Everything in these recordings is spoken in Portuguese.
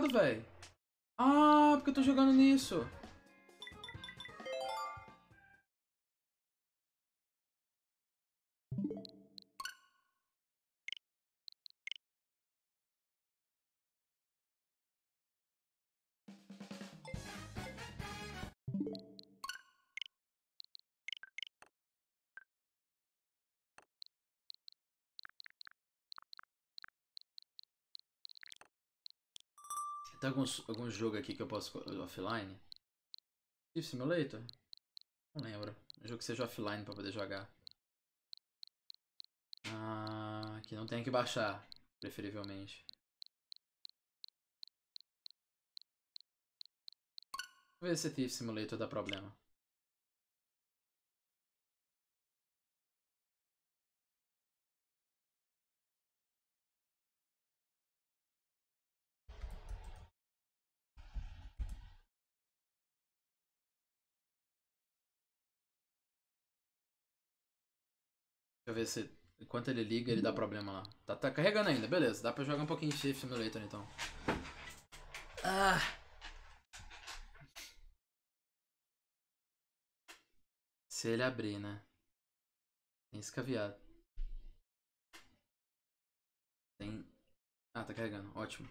velho. Ah, porque eu tô jogando nisso. Tem algum, algum jogo aqui que eu posso offline? Thief Simulator? Não lembro. Um jogo que seja offline pra poder jogar. Ah, que não tenha que baixar, preferivelmente. Vou ver se Thief Simulator dá problema. Ver se. Enquanto ele liga, ele dá problema lá. Tá, tá carregando ainda, beleza. Dá pra jogar um pouquinho de Thief Simulator então. Ah! Se ele abrir, né? Tem escaviado. Tem. Ah, tá carregando. Ótimo.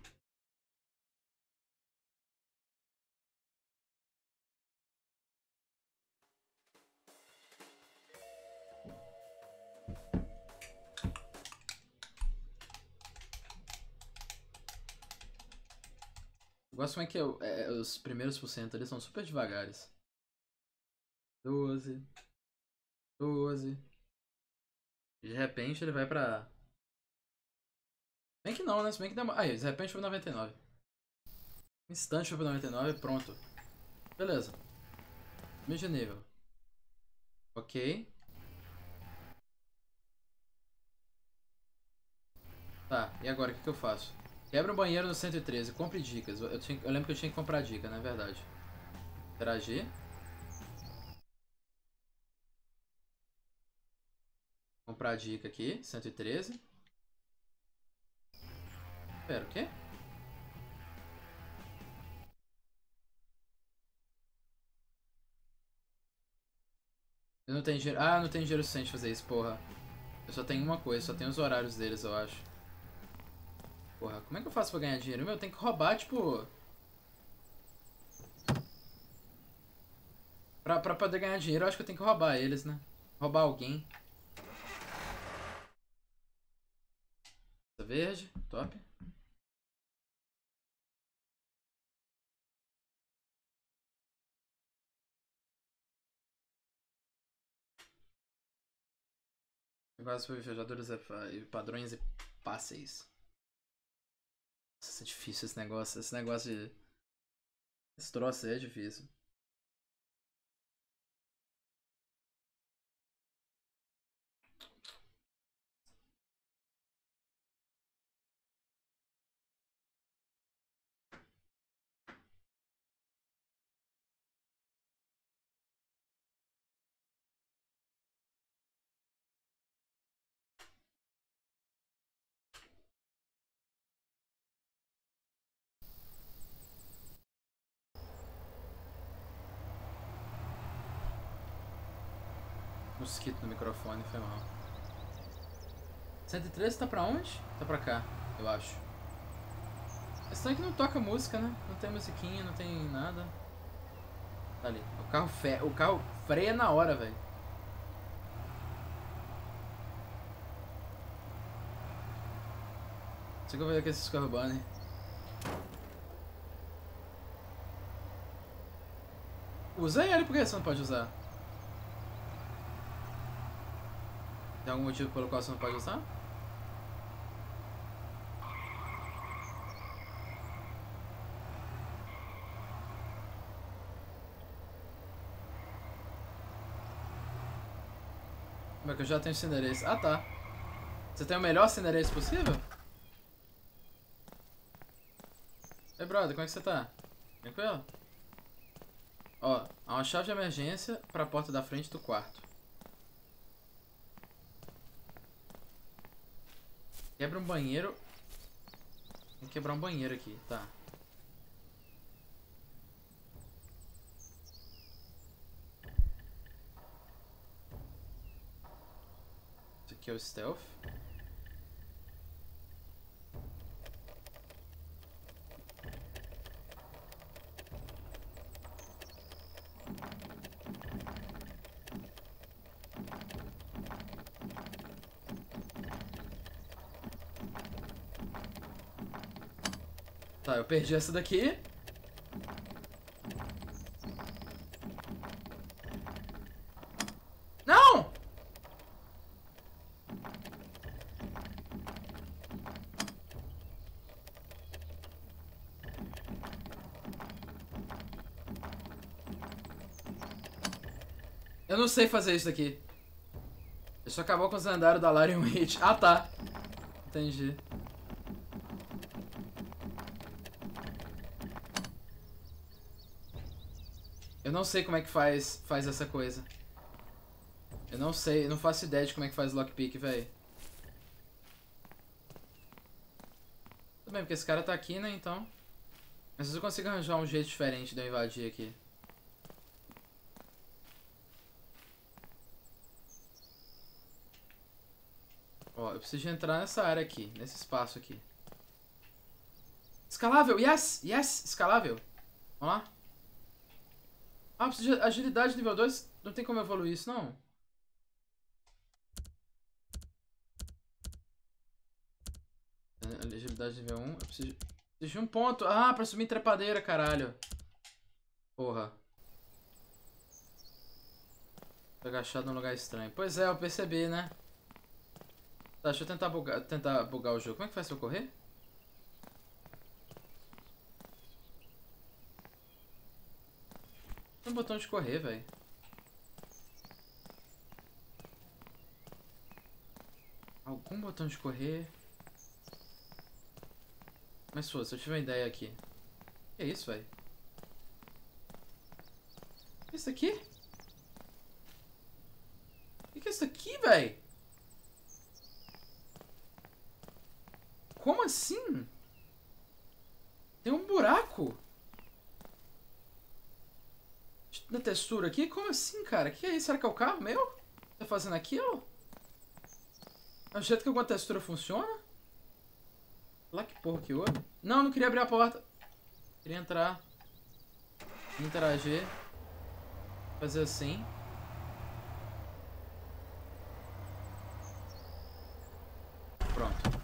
Eu gosto como é que eu, é, os primeiros por cento eles são super devagares. 12. 12. De repente ele vai pra. Bem que não, né? Se bem que demora. Aí, de repente foi 99. Instante foi pra 99 pronto. Beleza. Mesmo nível. Ok. Tá, e agora o que, que eu faço? Quebra um banheiro no 113, compre dicas. Eu, tinha, eu lembro que eu tinha que comprar dica, não é verdade? Interagir. Comprar dica aqui, 113. Pera, o quê? Eu não tenho dinheiro. Ah, não tenho dinheiro suficiente fazer isso, porra. Eu só tenho uma coisa, só tenho os horários deles, eu acho. Porra, como é que eu faço pra ganhar dinheiro? Meu, tem que roubar, tipo... Pra, pra poder ganhar dinheiro, eu acho que eu tenho que roubar eles, né? Roubar alguém. Verde, top. Negócio para viajadores e padrões e passeis. Nossa, é difícil esse negócio. Esse negócio de. Esse troço aí é difícil. Microfone, foi mal. 113 tá pra onde? Tá pra cá, eu acho. Esse tanque não toca música, né? Não tem musiquinha, não tem nada. Tá ali. O carro, fe... o carro freia na hora, velho. Deixa eu ver aqui esses carros bunny. Usa ele, por que você não pode usar? Tem algum motivo pelo qual você não pode usar? Como é eu já tenho Cinderês? Ah, tá. Você tem o melhor Cinderês possível? Ei, brother, como é que você tá? Tranquilo? Ó, há uma chave de emergência para a porta da frente do quarto. Quebra um banheiro. Vou quebrar um banheiro aqui, tá. Isso aqui é o stealth. Tá, eu perdi essa daqui. Não! Eu não sei fazer isso daqui. Isso acabou com os lendários da Larian Witch. Ah, tá. Entendi. Não sei como é que faz, faz essa coisa. Eu não sei, eu não faço ideia de como é que faz lockpick, velho. Tudo bem, porque esse cara tá aqui, né, então. Mas se eu consigo arranjar um jeito diferente de eu invadir aqui. Ó, eu preciso entrar nessa área aqui, nesse espaço aqui. Escalável, yes, yes, escalável. Vamos lá. Ah, preciso de agilidade nível 2. Não tem como evoluir isso, não. É, agilidade nível 1. Eu preciso, de um ponto. Ah, pra subir trepadeira, caralho. Porra. Tô agachado num lugar estranho. Pois é, eu percebi, né? Tá, deixa eu tentar bugar, tentar bugar o jogo. Como é que faz pra eu correr? Um botão de correr, velho. Algum botão de correr. Mas foda-se, eu tive uma ideia aqui. Que é isso, velho? Que isso aqui? O que é isso aqui, velho? Como assim? Tem um buraco na textura aqui? Como assim, cara? que é isso? Será que é o carro meu? Tá fazendo aquilo? É o jeito que alguma textura funciona? Lá que porra que houve? Não, não queria abrir a porta. Queria entrar. Interagir. Fazer assim. Pronto.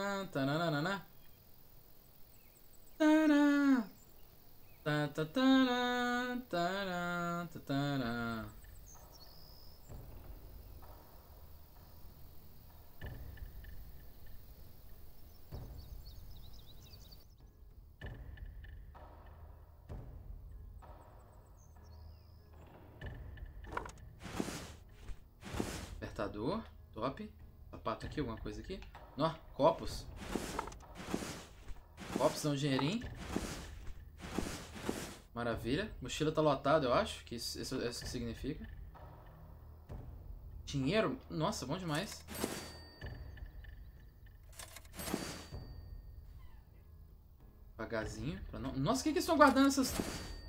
Despertador. Top. Sapato aqui, alguma coisa aqui. Nó, copos. Copos dão um dinheirinho. Maravilha. Mochila tá lotada, eu acho. Que isso, isso, isso significa. Dinheiro? Nossa, bom demais. Não... Nossa, o que, que eles estão guardando essas...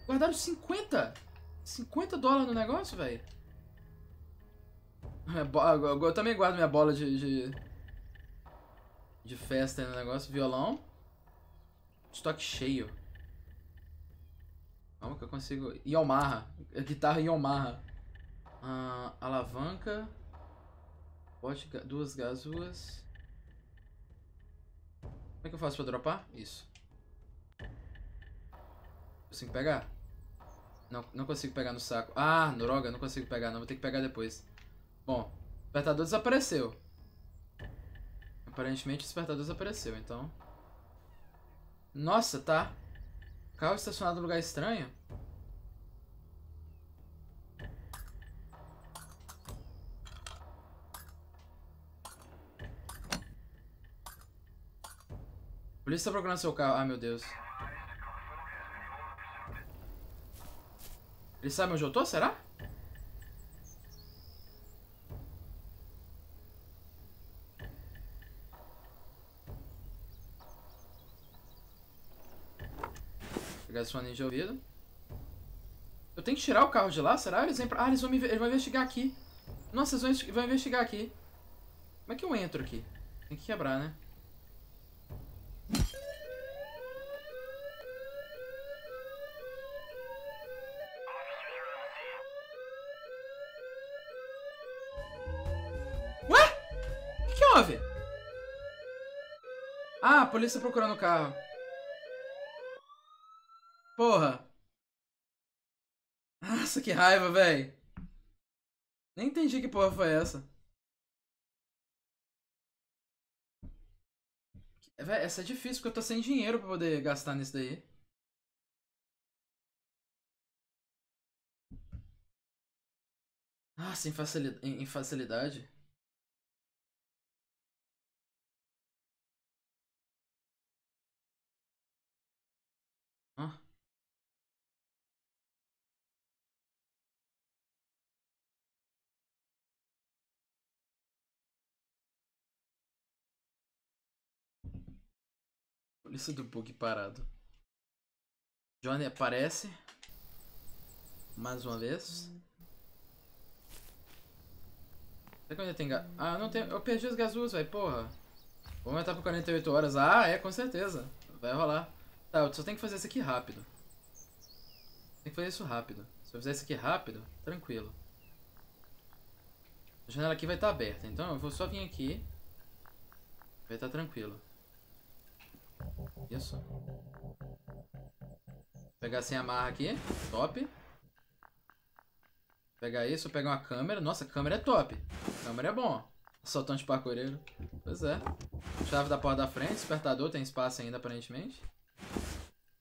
Guardaram 50! 50 dólares no negócio, velho. Eu também guardo minha bola de, de, de festa no negócio. Violão. Estoque cheio. Calma que eu consigo. Yamaha. Guitarra Yamaha. Ah, alavanca. Bote duas gazuas. Como é que eu faço pra dropar? Isso. Consigo pegar? Não, não consigo pegar no saco. Ah, droga, não consigo pegar não. Vou ter que pegar depois. Bom, o despertador desapareceu. Aparentemente o despertador desapareceu, então... Nossa, tá. Carro estacionado em lugar estranho. Polícia tá procurando seu carro. Ah, meu Deus. Ele sabe onde eu tô, será? Pegar esse de ouvido. Eu tenho que tirar o carro de lá? Será? Eles vêm pra... Ah, eles vão, me... eles vão investigar aqui. Nossa, eles vão, vão investigar aqui. Como é que eu entro aqui? Tem que quebrar, né? Ué? O que, que houve? Ah, a polícia procurando o carro. Porra. Nossa, que raiva, velho. Nem entendi que porra foi essa. Véi, essa é difícil porque eu tô sem dinheiro pra poder gastar nisso daí. Ah, sem facilidade. Em facilidade. Polícia do bug parado. Johnny aparece. Mais uma vez. Será que ainda tem? Ah, não tem. Eu perdi as gasolus, velho. Porra. Vou aumentar por 48 horas. Ah, é, com certeza. Vai rolar. Tá, eu só tenho que fazer isso aqui rápido. Tem que fazer isso rápido. Se eu fizer isso aqui rápido, tranquilo. A janela aqui vai estar tá aberta, então eu vou só vir aqui. Vai estar tá tranquilo. Isso. Pegar sem amarra aqui. Top. Pegar isso, pegar uma câmera. Nossa, câmera é top. Câmera é bom. Assaltante parcoureiro. Pois é. Chave da porta da frente. Despertador. Tem espaço ainda, aparentemente.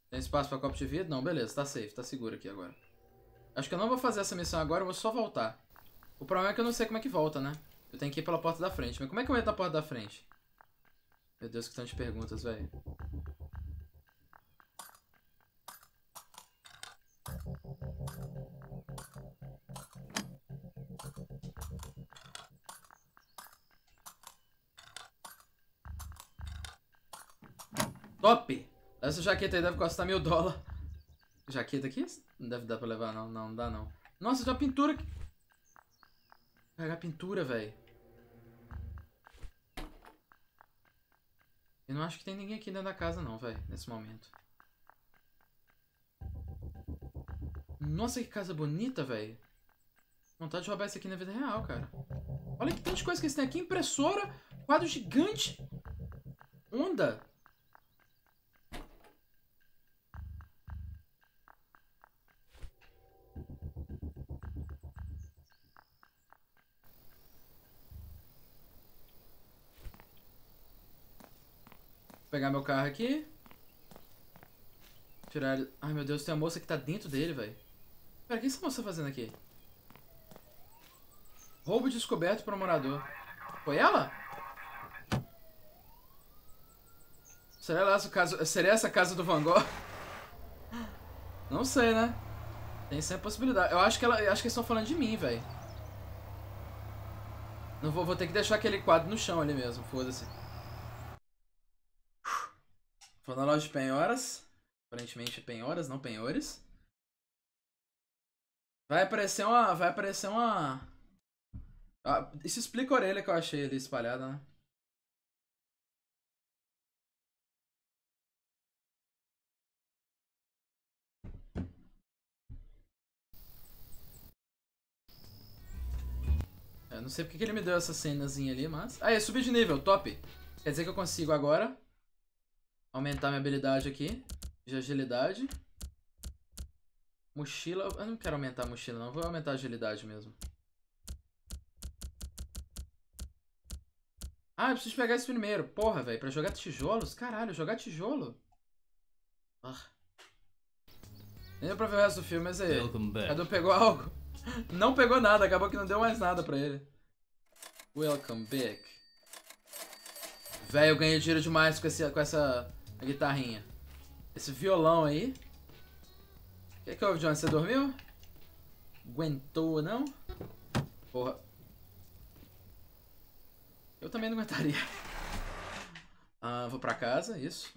Tem espaço pra copo de vidro? Não, beleza. Tá safe. Tá seguro aqui agora. Acho que eu não vou fazer essa missão agora. Eu vou só voltar. O problema é que eu não sei como é que volta, né? Eu tenho que ir pela porta da frente. Mas como é que eu entro na porta da frente? Meu Deus, que tantas perguntas, velho. Top! Essa jaqueta aí deve custar mil dólares. Jaqueta aqui? Não deve dar pra levar, não. Não, não dá, não. Nossa, uma pintura. Pegar pintura, velho. Eu não acho que tem ninguém aqui dentro da casa, não, velho. Nesse momento. Nossa, que casa bonita, velho. Vontade de roubar isso aqui na vida real, cara. Olha que tanto de coisa que eles têm aqui. Impressora, quadro gigante. Onda. Pegar meu carro aqui. Tirar ele. Ai meu Deus, tem uma moça que tá dentro dele, velho. Pera, o que essa moça tá fazendo aqui? Roubo descoberto para morador. Foi ela? Será essa, casa... Seria essa a casa do Van Gogh? Não sei, né? Tem sempre possibilidade. Eu acho que ela, eu acho que eles estão falando de mim, velho. Não vou, vou ter que deixar aquele quadro no chão ali mesmo, foda-se. Vou na loja de penhoras. Aparentemente penhoras, não penhores. Vai aparecer uma. Vai aparecer uma. Ah, isso explica a orelha que eu achei ali espalhada, né? Eu não sei porque que ele me deu essa cenazinha ali, mas... Ah, é, subir de nível, top! Quer dizer que eu consigo agora aumentar minha habilidade aqui de agilidade. Mochila. Eu não quero aumentar a mochila, não. Vou aumentar a agilidade mesmo. Ah, eu preciso pegar esse primeiro. Porra, velho. Pra jogar tijolos? Caralho, jogar tijolo? Ah. Nem deu pra ver o resto do filme, mas aí. Cadu pegou algo? Não pegou nada, acabou que não deu mais nada pra ele. Welcome back. Velho, eu ganhei dinheiro demais com, esse, com essa guitarrinha. Esse violão aí. O que, que houve, John? Você dormiu? Aguentou, não? Porra. Eu também não aguentaria. Ah, vou pra casa, isso.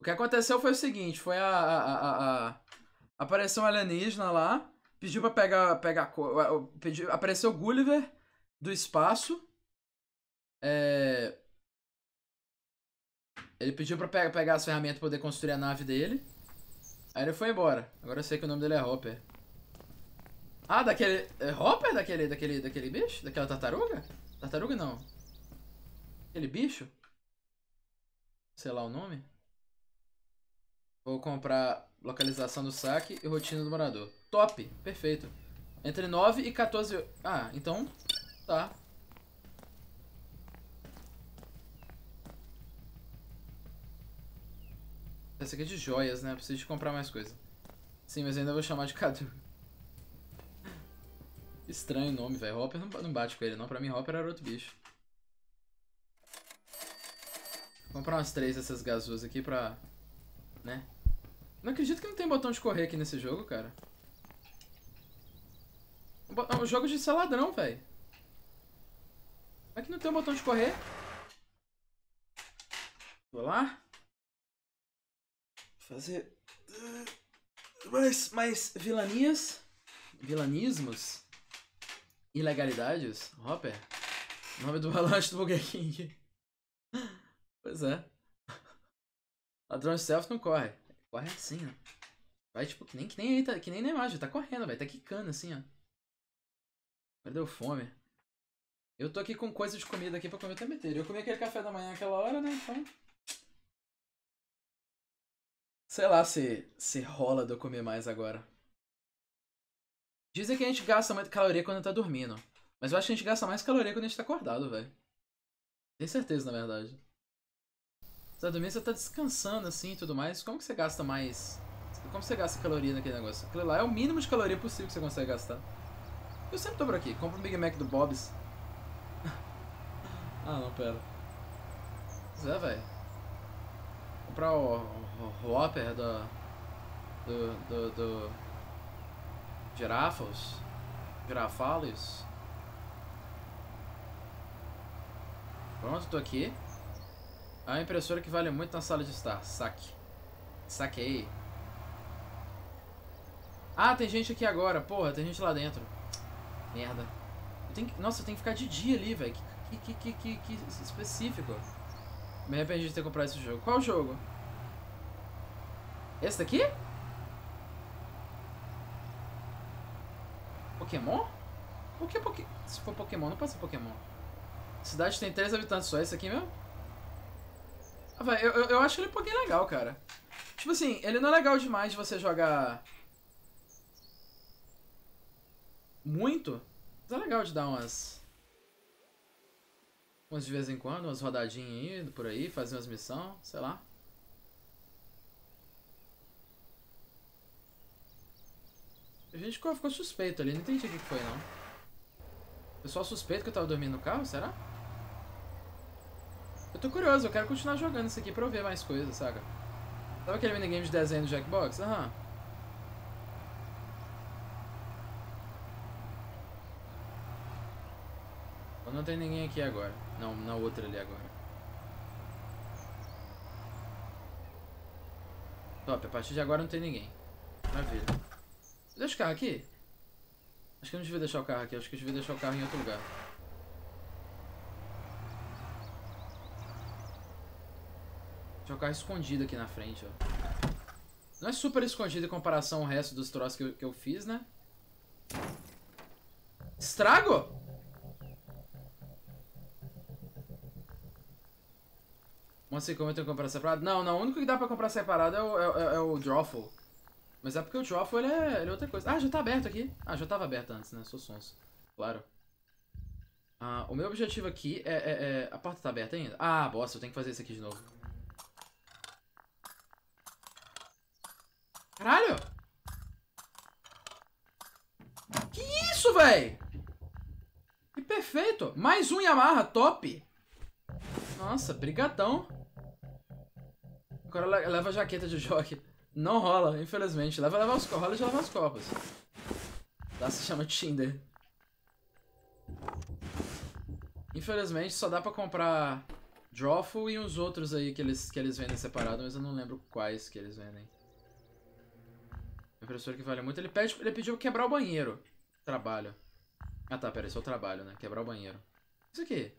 O que aconteceu foi o seguinte, foi a... a, a, a apareceu um alienígena lá, pediu pra pegar... pegar pediu, apareceu o Gulliver do espaço. É... Ele pediu pra pegar, pegar as ferramentas pra poder construir a nave dele. Aí ele foi embora. Agora eu sei que o nome dele é Hopper. Ah, daquele... É Hopper? Daquele, daquele, daquele bicho? Daquela tartaruga? Tartaruga não. Aquele bicho? Sei lá o nome. Vou comprar localização do saque e rotina do morador. Top! Perfeito. Entre 9 e 14... Ah, então... Tá. Essa aqui é de joias, né? Preciso de comprar mais coisa. Sim, mas ainda vou chamar de Cadu. Estranho o nome, velho. Hopper não bate com ele, não. Pra mim, Hopper era outro bicho. Vou comprar umas três dessas gazuas aqui pra... Né? Não acredito que não tem botão de correr aqui nesse jogo, cara. É um jogo de ser ladrão, velho. Que não tem um botão de correr? Vou lá. Fazer... Mais, mais vilanias. Vilanismos. Ilegalidades? Hopper? Nome do volante do Burger King. pois é. Ladrão de não corre. Corre assim, ó. Vai tipo, que nem, que nem, tá, que nem na imagem, tá correndo, velho. Tá quicando assim, ó. Perdeu fome. Eu tô aqui com coisa de comida aqui pra comer o tempo inteiro. Eu comi aquele café da manhã aquela hora, né? Então. Sei lá se, se rola de eu comer mais agora. Dizem que a gente gasta muita caloria quando tá dormindo. Mas eu acho que a gente gasta mais caloria quando a gente tá acordado, velho. Tenho certeza, na verdade. Você tá dormindo, você tá descansando assim e tudo mais. Como que você gasta mais. Como você gasta caloria naquele negócio? Aquilo lá é o mínimo de caloria possível que você consegue gastar. Eu sempre tô por aqui. Compra um Big Mac do Bob's. ah, não, pera. Pois é, velho. Comprar o, o Whopper do. Do. Do. Girafos? Girafalos? Pronto, tô aqui. A impressora que vale muito na sala de estar. Saque. Saquei. Ah, tem gente aqui agora. Porra, tem gente lá dentro. Merda. Eu tenho que... Nossa, eu tenho que ficar de dia ali, velho. Que, que, que, que, que específico. Me arrependi de ter comprado esse jogo. Qual jogo? Esse daqui? Pokémon? Por que Pokémon? Se for Pokémon, não pode ser Pokémon. Cidade tem 3 habitantes só, esse aqui mesmo? Ah, véio, eu, eu acho ele um pouquinho legal, cara. Tipo assim, ele não é legal demais de você jogar... Muito. Mas é legal de dar umas... Umas de vez em quando, umas rodadinhas aí, por aí, fazer umas missões, sei lá. A gente ficou, ficou suspeito ali, não entendi o que foi não. Pessoal suspeito que eu tava dormindo no carro, será? Eu tô curioso, eu quero continuar jogando isso aqui pra eu ver mais coisas, saca? Sabe aquele minigame de desenho do Jackbox? Aham. Não tem ninguém aqui agora. Não, na outra ali agora. Top, a partir de agora não tem ninguém. Maravilha. Deixa o carro aqui? Acho que eu não devia deixar o carro aqui. Acho que eu devia deixar o carro em outro lugar. Deixa o carro escondido aqui na frente, ó. Não é super escondido em comparação ao resto dos troços que eu, que eu fiz, né? Estrago? Monster como eu tenho que comprar separado? Não, não. O único que dá pra comprar separado é o, é, é, é o Drawful. Mas é porque o Joffo ele é, ele é outra coisa. Ah, já tá aberto aqui. Ah, já tava aberto antes, né? Sou sons. Claro. Ah, o meu objetivo aqui é, é, é... A porta tá aberta ainda? Ah, bosta, eu tenho que fazer isso aqui de novo. Caralho! Que isso, véi? Que perfeito! Mais um Yamaha, top! Nossa, brigadão. Agora leva a jaqueta de jockey. Não rola, infelizmente. Leva levar os rola de levar os copos. Lá se chama Tinder. Infelizmente só dá pra comprar Drawful e uns outros aí que eles, que eles vendem separado, mas eu não lembro quais que eles vendem. Impressora que vale muito. Ele, pede, ele pediu quebrar o banheiro. Trabalho. Ah tá, pera, esse é o trabalho, né? Quebrar o banheiro. Isso aqui.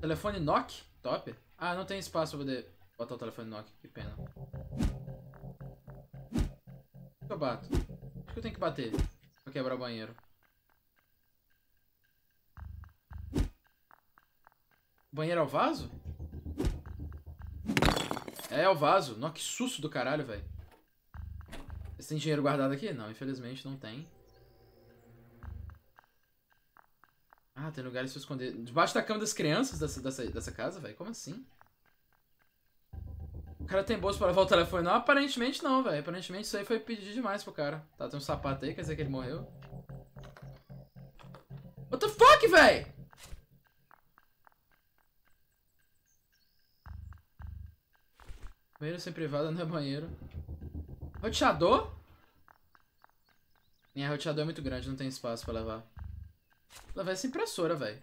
Telefone Nock? Top. Ah, não tem espaço pra poder botar o telefone Nock. Que pena. Eu bato. Acho que eu tenho que bater pra quebrar o banheiro. Banheiro é o vaso? É, é o vaso. Nossa, que susto do caralho, velho. Você tem dinheiro guardado aqui? Não, infelizmente não tem. Ah, tem lugares pra esconder. Debaixo da cama das crianças dessa, dessa, dessa casa, velho? Como assim? O cara tem bolso pra levar o telefone? Não, aparentemente não, velho. Aparentemente isso aí foi pedir demais pro cara. Tá, tem um sapato aí, quer dizer que ele morreu. What the fuck, velho? Banheiro sem privada não é banheiro. Roteador? Minha roteador é muito grande, não tem espaço pra levar. Vou levar essa impressora, velho.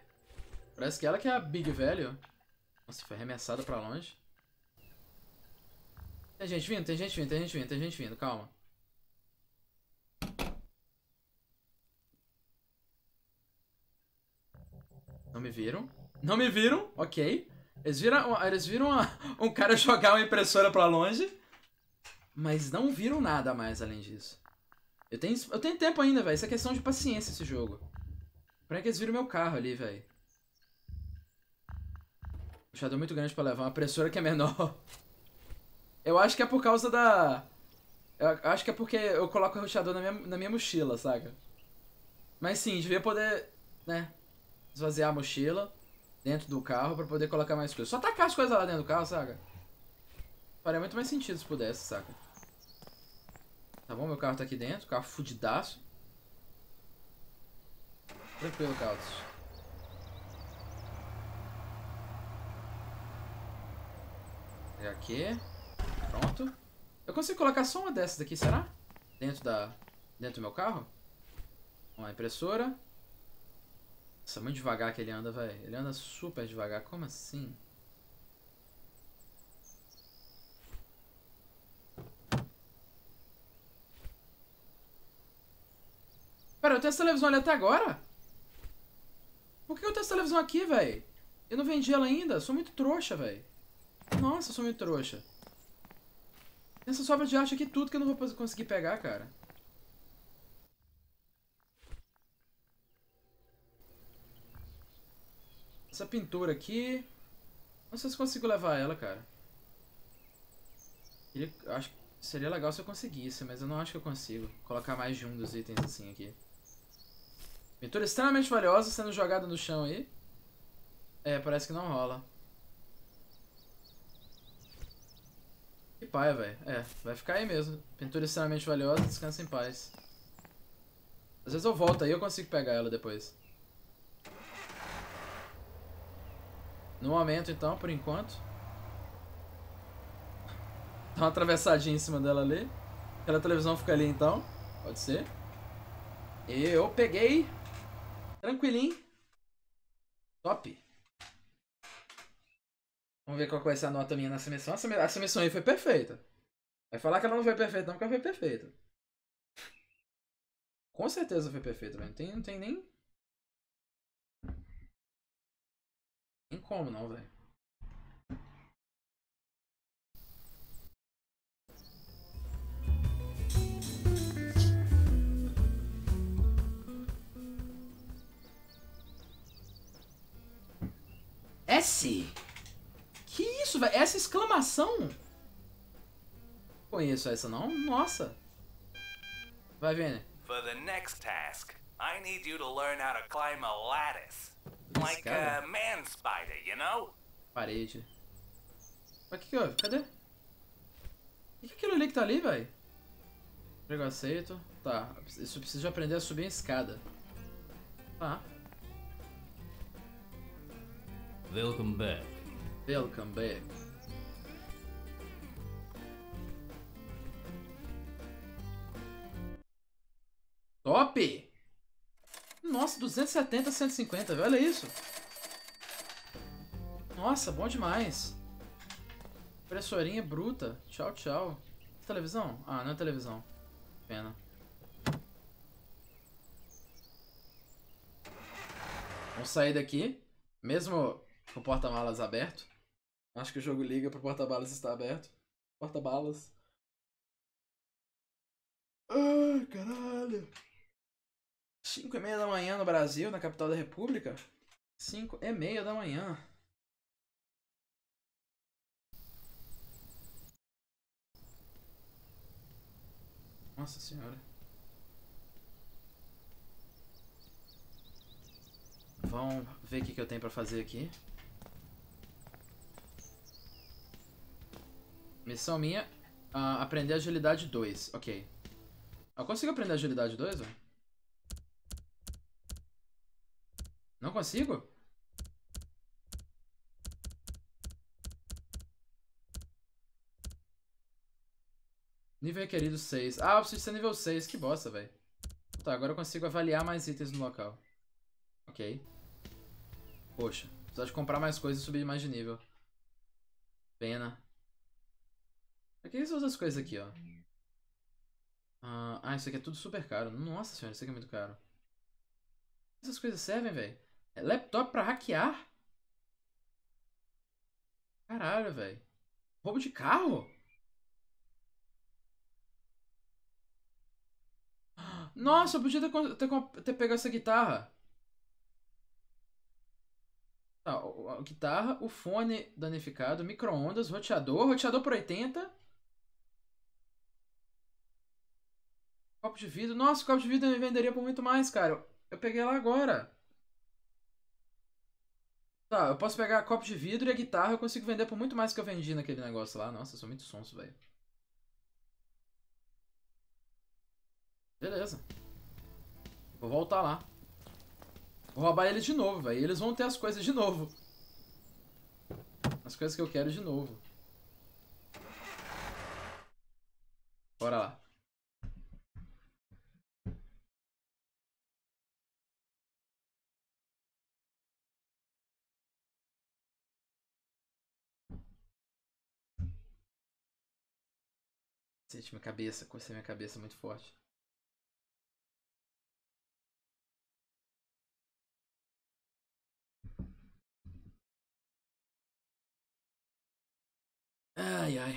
Parece que ela que é a Big Velho. Nossa, foi arremessada pra longe. Tem gente vindo, tem gente vindo, tem gente vindo, tem gente vindo, calma. Não me viram? Não me viram? Ok. Eles viram, eles viram uma, um cara jogar uma impressora pra longe. Mas não viram nada mais além disso. Eu tenho, eu tenho tempo ainda, velho. Isso é questão de paciência esse jogo. Por que eles viram meu carro ali, velho? O shadow é muito grande pra levar. Uma impressora que é menor. Eu acho que é por causa da... Eu acho que é porque eu coloco o roteador na minha, na minha mochila, saca? Mas sim, devia poder, né? Esvaziar a mochila dentro do carro pra poder colocar mais coisas. Só tacar as coisas lá dentro do carro, saca? Faria muito mais sentido se pudesse, saca? Tá bom, meu carro tá aqui dentro, carro fudidaço. Tranquilo, Caldos. Pegar aqui. Eu consigo colocar só uma dessas aqui, será? Dentro da... Dentro do meu carro? Uma impressora. Nossa, muito devagar que ele anda, velho. Ele anda super devagar. Como assim? Pera, eu tenho essa televisão ali até agora? Por que eu tenho essa televisão aqui, velho? Eu não vendi ela ainda. Sou muito trouxa, velho. Nossa, sou muito trouxa. Tem essa sobra de arte aqui tudo que eu não vou conseguir pegar, cara. Essa pintura aqui... Não sei se consigo levar ela, cara. Ele, acho que seria legal se eu conseguisse, mas eu não acho que eu consigo. Colocar mais de um dos itens assim aqui. Pintura extremamente valiosa sendo jogada no chão aí. É, parece que não rola. Que paia, velho. É, vai ficar aí mesmo. Pintura extremamente valiosa, descansa em paz. Às vezes eu volto aí eu consigo pegar ela depois. No momento, então, por enquanto. Dá uma atravessadinha em cima dela ali. Aquela televisão fica ali, então. Pode ser. Eu peguei. Tranquilinho. Top. Vamos ver qual vai ser a nota minha nessa missão. Essa, missão aí foi perfeita. Vai falar que ela não foi perfeita, não, porque ela foi perfeita. Com certeza foi perfeita, velho. Não tem, não tem nem Tem como não, velho. S? Isso, velho? Essa exclamação? Conheço essa não? Nossa. Vai vendo. For the next task, I need you to learn how to climb a lattice. Like a man spider, you know? Parede. Mas o que, que houve? Cadê? O que, que é aquilo ali que tá ali, velho? Preconceito. Tá, isso preciso aprender a subir a escada. Tá. Welcome back. Welcome back. Top! Nossa, 270, 150, olha isso. Nossa, bom demais. Pressorinha bruta. Tchau, tchau. Televisão? Ah, não é televisão. Pena. Vamos sair daqui. Mesmo com o porta-malas aberto. Acho que o jogo liga pro porta-balas estar aberto. Porta-balas. Ai, caralho. 5 e meia da manhã no Brasil, na capital da república. 5 e meia da manhã. Nossa senhora. Vamos ver o que, que eu tenho pra fazer aqui. Missão minha, uh, aprender agilidade 2. Ok. Eu consigo aprender agilidade 2, velho? Não consigo? Nível requerido 6. Ah, eu preciso ser nível 6. Que bosta, velho. Tá, agora eu consigo avaliar mais itens no local. Ok. Poxa, precisar de comprar mais coisas e subir mais de nível. Pena. Que são outras coisas aqui, ó? Ah, ah, isso aqui é tudo super caro. Nossa senhora, isso aqui é muito caro. Essas coisas servem, velho? É laptop pra hackear? Caralho, velho. Roubo de carro? Nossa, eu podia ter, ter, ter pegado essa guitarra. Tá, a guitarra, o fone danificado, micro-ondas, roteador, roteador por 80. Copo de vidro. Nossa, copo de vidro eu venderia por muito mais, cara. Eu peguei lá agora. Tá, eu posso pegar copo de vidro e a guitarra eu consigo vender por muito mais que eu vendi naquele negócio lá. Nossa, eu sou muito velho. Beleza. Vou voltar lá. Vou roubar eles de novo, velho. Eles vão ter as coisas de novo. As coisas que eu quero de novo. Bora lá. Sente minha cabeça, cocei minha cabeça muito forte. Ai, ai.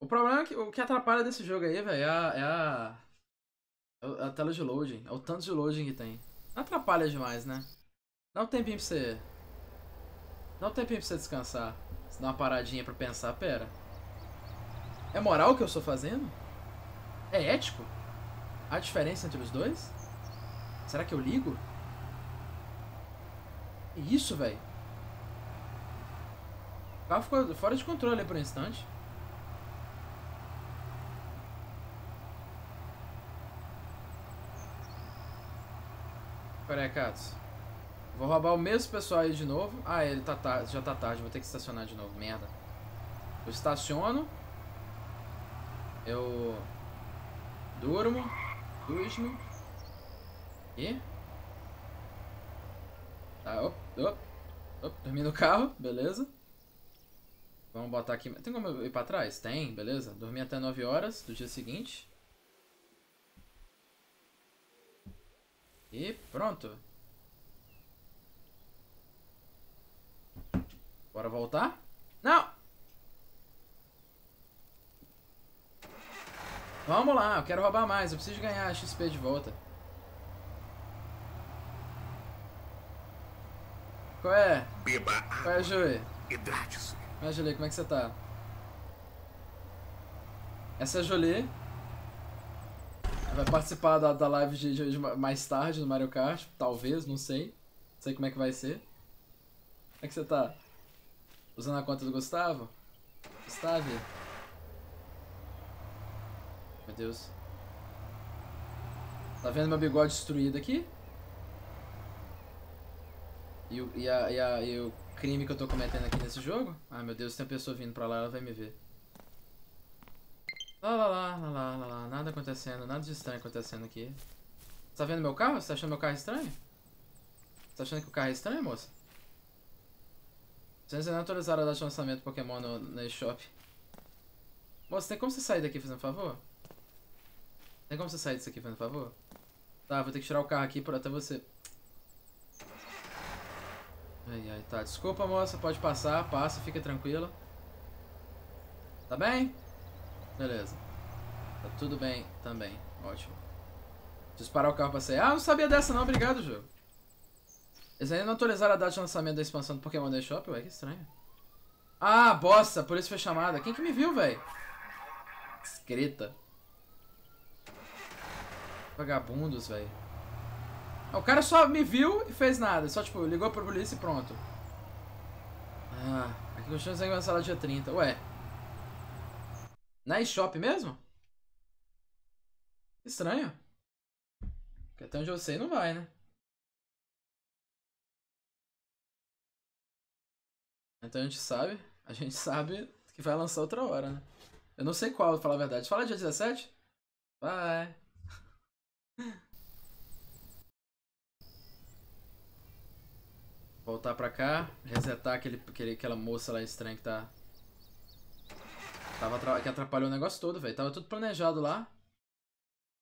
O problema é que o que atrapalha desse jogo aí, velho, é a, é a. É a tela de loading. É o tanto de loading que tem. Atrapalha demais, né? Dá um tempinho pra você. Dá um tempinho pra você descansar. Você dá uma paradinha pra pensar, pera. É moral o que eu estou fazendo? É ético? Há diferença entre os dois? Será que eu ligo? Isso, velho? O carro ficou fora de controle por um instante. Vou roubar o mesmo pessoal aí de novo. Ah, ele tá tarde, já tá tarde, vou ter que estacionar de novo. Merda. Eu estaciono. Eu durmo. Duismo. E? Tá, op, op, op, dormi no carro, beleza. Vamos botar aqui. Tem como eu ir pra trás? Tem, beleza. Dormi até 9 horas do dia seguinte. E pronto. Bora voltar? Não! Vamos lá, eu quero roubar mais. Eu preciso ganhar a XP de volta. Qual é? Beba Qual é, Joey? Hidrate-se. Qual é, Jolie? Como é que você tá? Essa é a Jolie. Vai participar da, da live de, de, de, mais tarde no Mario Kart. Talvez, não sei. Não sei como é que vai ser. Como é que você tá? Usando a conta do Gustavo? Gustavo? Meu Deus. Tá vendo meu bigode destruído aqui? E e, a, e, a, e o crime que eu tô cometendo aqui nesse jogo? Ai meu Deus, tem uma pessoa vindo pra lá, ela vai me ver. Lá, lá, lá, lá, lá, lá, lá. Nada acontecendo, nada de estranho acontecendo aqui. Tá vendo meu carro? Você tá achando meu carro estranho? Você tá achando que o carro é estranho, moça? Vocês não atualizaram a data de lançamento Pokémon no, no eShop. Moça, tem como você sair daqui fazendo favor? Tem como você sair disso aqui fazendo favor? Tá, vou ter que tirar o carro aqui por até você. Ai, ai, tá. Desculpa, moça. Pode passar. Passa, fica tranquila. Tá bem? Beleza. Tá tudo bem também. Ótimo. Preciso parar o carro pra sair. Ah, não sabia dessa não. Obrigado, jogo. Eles ainda não atualizaram a data de lançamento da expansão do Pokémon Day Shop? Ué, que estranho. Ah, bosta. Por isso foi chamada. Quem que me viu, velho? Escrita. Vagabundos, velho. O cara só me viu e fez nada. Só, tipo, ligou pra polícia e pronto. Ah, aqui continua sendo lançado dia 30. Ué. Na eShop mesmo? Estranho. Porque até onde eu sei não vai, né? Então a gente sabe, a gente sabe que vai lançar outra hora, né? Eu não sei qual, falar a verdade. Fala dia 17? Vai. Voltar pra cá, resetar aquele, aquele, aquela moça lá estranha que tá... Tava, que atrapalhou o negócio todo, velho. Tava tudo planejado lá.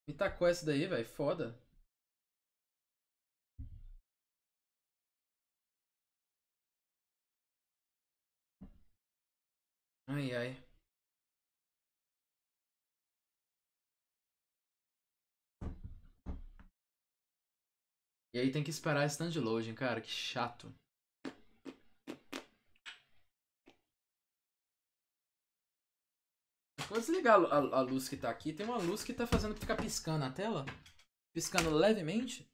Me tacou essa daí, velho. Foda. Ai, ai. E aí tem que esperar stand loading, cara, que chato. Vou desligar a, a, luz que tá aqui. Tem uma luz que tá fazendo ficar piscando a tela. Piscando levemente.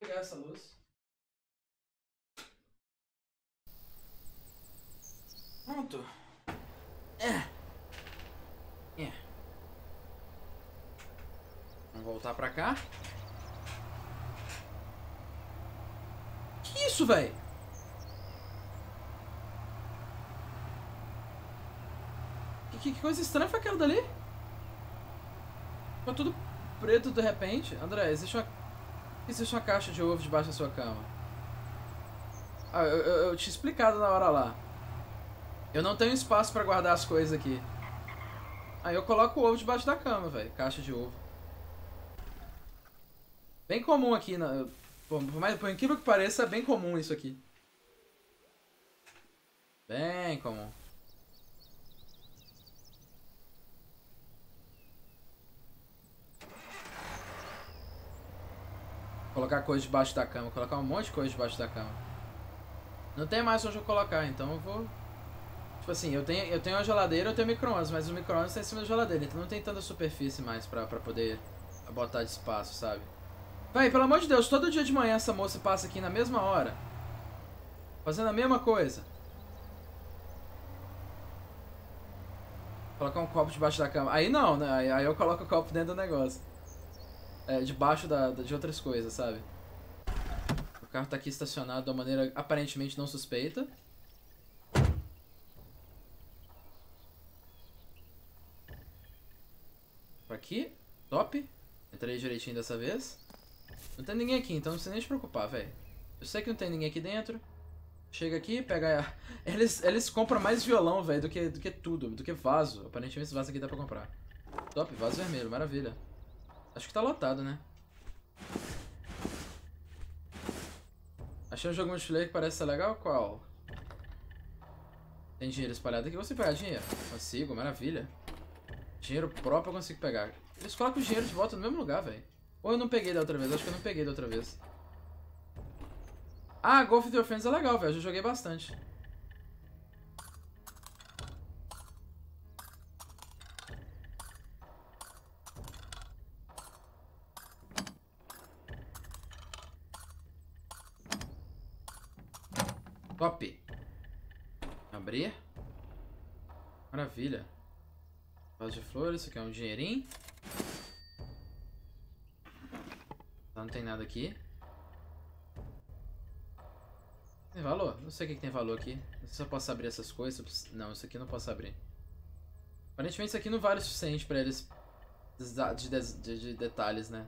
Vou pegar essa luz. Pronto. É. É. Vamos voltar pra cá. Que isso, velho? Que, que, coisa estranha foi aquela dali? Ficou tudo preto de repente. André, existe uma, existe uma caixa de ovo debaixo da sua cama. Ah, eu, eu, eu tinha explicado na hora lá. Eu não tenho espaço pra guardar as coisas aqui. Aí eu coloco o ovo debaixo da cama, velho. Caixa de ovo. Bem comum aqui. Na... Por, mais, por incrível que pareça, é bem comum isso aqui. Bem comum. Colocar coisa debaixo da cama. Colocar um monte de coisa debaixo da cama. Não tem mais onde eu colocar, então eu vou Tipo assim, eu tenho, eu tenho a geladeira, eu tenho micro-ondas, mas o micro-ondas tá em cima da geladeira, então não tem tanta superfície mais pra, pra poder botar de espaço, sabe? Vai, pelo amor de Deus, todo dia de manhã essa moça passa aqui na mesma hora. Fazendo a mesma coisa. Colocar um copo debaixo da cama. Aí não, né? Aí eu coloco o copo dentro do negócio. É, debaixo da, de outras coisas, sabe? O carro tá aqui estacionado de uma maneira aparentemente não suspeita. aqui. Top. Entrei direitinho dessa vez. Não tem ninguém aqui, então não precisa nem te preocupar, velho. Eu sei que não tem ninguém aqui dentro. Chega aqui, pega... Eles, eles compram mais violão, velho, do que, do que tudo. Do que vaso. Aparentemente esse vaso aqui dá pra comprar. Top, vaso vermelho, maravilha. Acho que tá lotado, né? Achei um jogo multiplayer que parece ser legal? Qual? Tem dinheiro espalhado aqui. Você pegar dinheiro? Consigo, maravilha. Dinheiro próprio eu consigo pegar. Eles colocam o dinheiro de volta no mesmo lugar, velho. Ou eu não peguei da outra vez. Acho que eu não peguei da outra vez. Ah, Golf with Your Friends é legal, velho. Eu já joguei bastante. Top. Abrir. Maravilha. Vaso de flores, isso aqui é um dinheirinho. Não tem nada aqui. Tem valor? Não sei o que, tem valor aqui. Não sei se eu posso abrir essas coisas. Não, isso aqui eu não posso abrir. Aparentemente isso aqui não vale o suficiente pra eles de, de, de detalhes, né?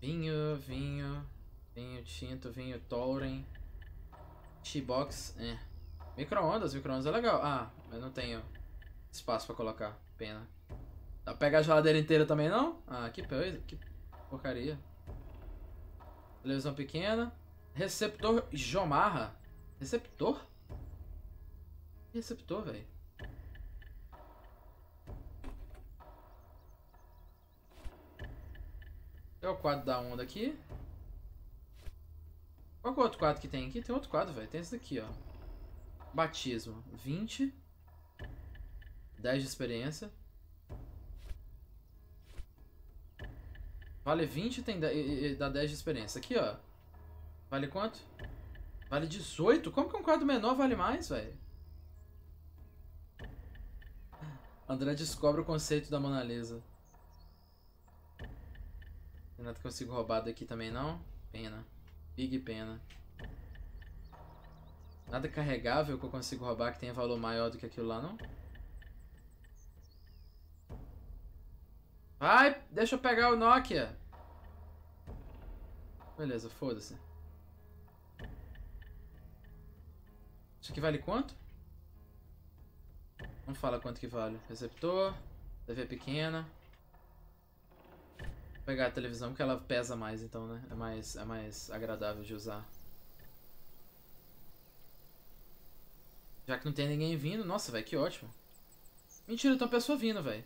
Vinho, vinho, vinho tinto, vinho Touren, T-Box, é. Micro-ondas, micro-ondas é legal. Ah, mas não tenho espaço pra colocar, pena. Dá pra pegar a geladeira inteira também, não? Ah, que, que porcaria. Televisão pequena. Receptor Jomarra. Receptor? Receptor, velho. É o quadro da onda aqui. Qual é o outro quadro que tem aqui? Tem outro quadro, velho. Tem esse daqui, ó. Batismo. 20. 10 de experiência. Vale 20 tem e, dá 10 de experiência. Aqui, ó. Vale quanto? Vale 18? Como que um quadro menor vale mais, velho? André descobre o conceito da Mona Lisa. Nada que eu consigo roubar daqui também, não? Pena. Big pena. Nada carregável que eu consigo roubar que tenha valor maior do que aquilo lá, não? Vai, deixa eu pegar o Nokia. Beleza, foda-se. Isso aqui vale quanto? Não fala quanto que vale. Receptor, TV pequena. Pegar a televisão porque ela pesa mais, então, né? É mais, é mais agradável de usar. Já que não tem ninguém vindo. Nossa, velho, que ótimo. Mentira, tem uma pessoa vindo, velho.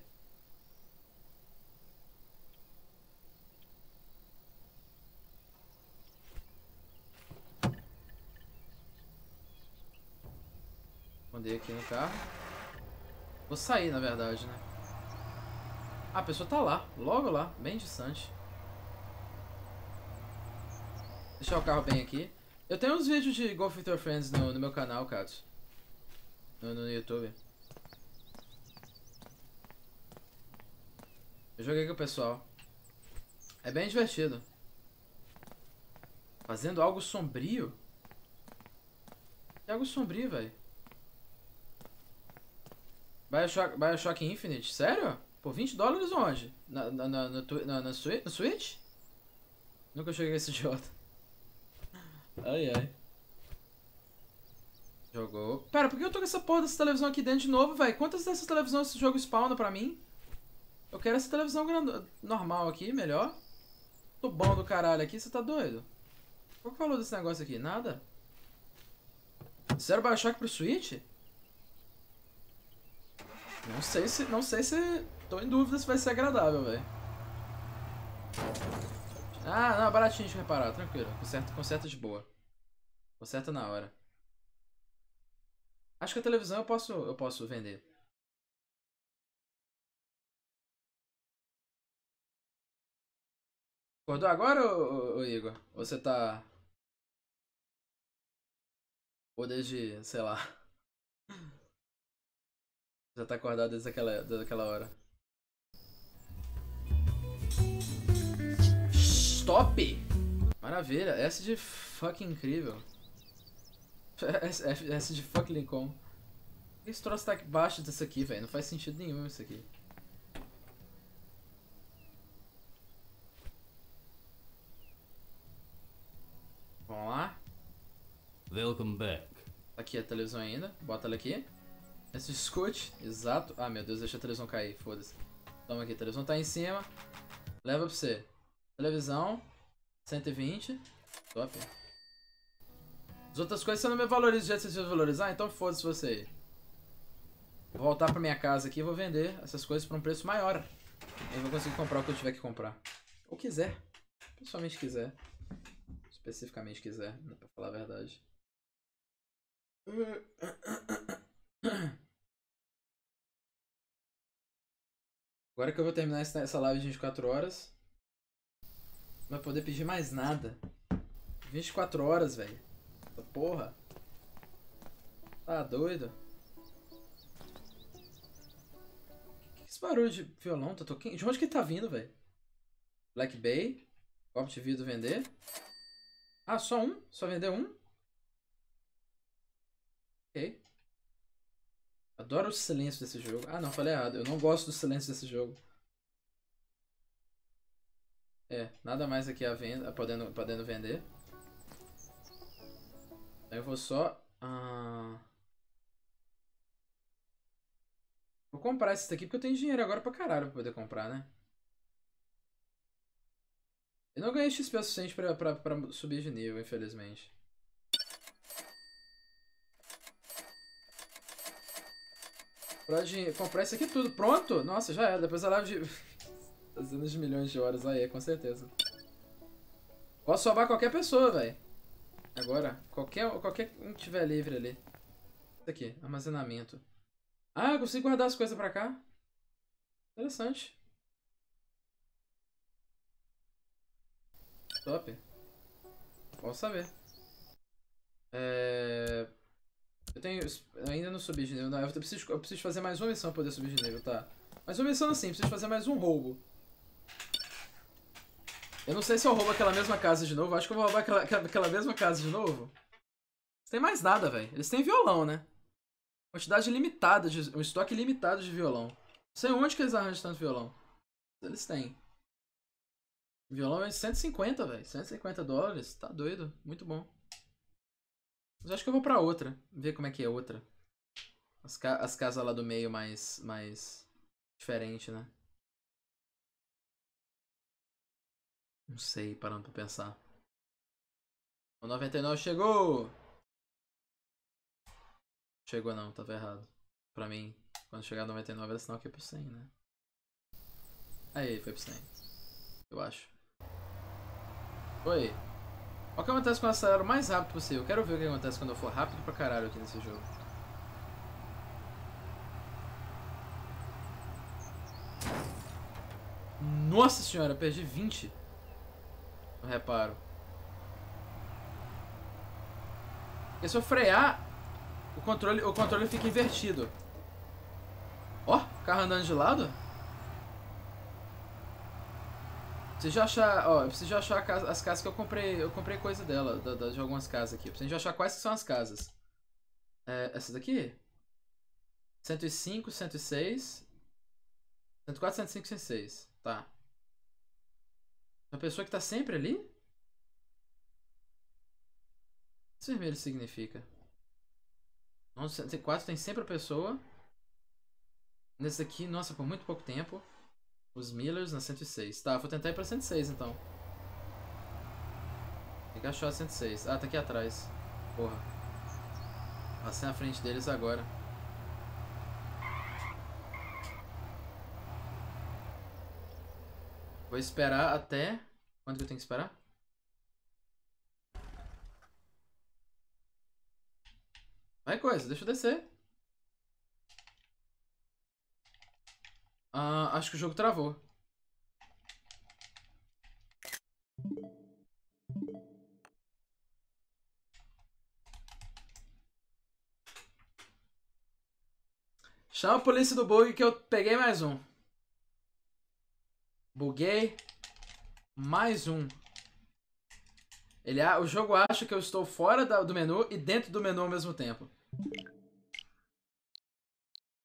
Esconder aqui no carro. Vou sair, na verdade, né? A pessoa tá lá. Logo lá. Bem distante. Deixar o carro bem aqui. Eu tenho uns vídeos de Golf with Your Friends no, no meu canal, Katsu. No, no YouTube. Eu joguei com o pessoal. É bem divertido. Fazendo algo sombrio? É algo sombrio, velho. Bioshock, Bioshock Infinite, sério? Por 20 dólares onde? Na, na, na, na, na, Switch? Nunca cheguei esse idiota. Ai ai. Jogou. Pera, por que eu tô com essa porra dessa televisão aqui dentro de novo, velho? Quantas dessas televisões esse jogo spawna pra mim? Eu quero essa televisão normal aqui, melhor. Tô bom do caralho aqui, você tá doido? Qual que é o valor desse negócio aqui? Nada? Zero Bioshock pro Switch? Não sei se. Não sei se. Tô em dúvida se vai ser agradável, velho. Ah, não, baratinho de reparar, tranquilo. Conserta, conserta de boa. Conserta na hora. Acho que a televisão eu posso, eu posso vender. Acordou agora, ô, ô, ô, Igor? Você tá. Ou desde, sei lá. Já tá acordado desde aquela, desde aquela hora. Stop! Maravilha, S de fucking incrível. S, S de fucking Lincoln. Por que esse troço tá aqui embaixo disso aqui, velho? Não faz sentido nenhum isso aqui. Vamos lá. Welcome back. Aqui a televisão ainda. Bota ela aqui. Esse escute, exato. Ah, meu Deus, deixa a televisão cair, foda-se. Toma aqui, a televisão tá em cima. Leva pra você. Televisão, 120. Top. As outras coisas você não me valoriza do jeito que você vai valorizar, então foda-se você aí. Vou voltar pra minha casa aqui e vou vender essas coisas por um preço maior. Eu vou conseguir comprar o que eu tiver que comprar. Ou quiser. Pessoalmente quiser. Especificamente quiser, né, pra falar a verdade. Agora que eu vou terminar essa live de 24 horas, vai poder pedir mais nada. 24 horas, velho. Porra. Tá doido? Que, esse barulho de violão tá tocando? De onde que tá vindo, velho? Black Bay. Copo de vidro vender. Ah, só um? Só vender um? Ok. Adoro o silêncio desse jogo. Ah, não, falei errado. Eu não gosto do silêncio desse jogo. É, nada mais aqui a venda, podendo, podendo vender. Eu vou só... Ah... Vou comprar esse daqui porque eu tenho dinheiro agora pra caralho pra poder comprar, né? Eu não ganhei XP suficiente pra, pra, pra subir de nível, infelizmente. Pode comprar isso aqui tudo. Pronto! Nossa, já é. Depois a live de... Dezenas de milhões de horas aí, com certeza. Posso salvar qualquer pessoa, velho. Agora, qualquer, qualquer um que tiver livre ali. Isso aqui, armazenamento. Ah, eu consigo guardar as coisas pra cá. Interessante. Top. Bom saber. É... Eu tenho... Ainda não subi de nível. Não, eu, preciso, eu preciso fazer mais uma missão pra poder subir de nível, tá? Mais uma missão assim, preciso fazer mais um roubo. Eu não sei se eu roubo aquela mesma casa de novo. Acho que eu vou roubar aquela, aquela mesma casa de novo. Não tem mais nada, velho. Eles têm violão, né? Quantidade limitada, de, um estoque limitado de violão. Não sei onde que eles arranjam tanto violão. Eles têm. Violão é 150, velho. 150 dólares. Tá doido. Muito bom. Mas acho que eu vou pra outra. Ver como é que é outra. As, ca as casas lá do meio mais... mais... Diferente, né? Não sei, parando pra pensar. O 99 chegou! Chegou não, tava errado. Pra mim, quando chegar 99 era sinal que ia pro 100, né? Aí, foi pro 100. Eu acho. Oi. O que acontece quando eu acelero mais rápido possível. Eu quero ver o que acontece quando eu for rápido pra caralho aqui nesse jogo. Nossa senhora, perdi 20. Reparo. Porque se eu frear, o controle, o controle fica invertido. Ó, oh, carro andando de lado. Preciso achar, ó, eu preciso achar as casas que eu comprei, eu comprei coisa dela, de algumas casas aqui. Eu preciso achar quais são as casas. É, essa daqui? 105, 106, 104, 105, 106. Tá. Uma pessoa que tá sempre ali? O que vermelho significa? No 104 tem sempre a pessoa. Nesse aqui, nossa, por muito pouco tempo. Os Millers na 106. Tá, vou tentar ir pra 106 então. Tem que achar a 106. Ah, tá aqui atrás. Porra. Passei na frente deles agora. Vou esperar até... Quanto que eu tenho que esperar? Vai coisa, deixa eu descer. Ah, acho que o jogo travou. Chama a polícia do bug que eu peguei mais um. Buguei. Mais um. Ele, o jogo acha que eu estou fora da, do menu e dentro do menu ao mesmo tempo.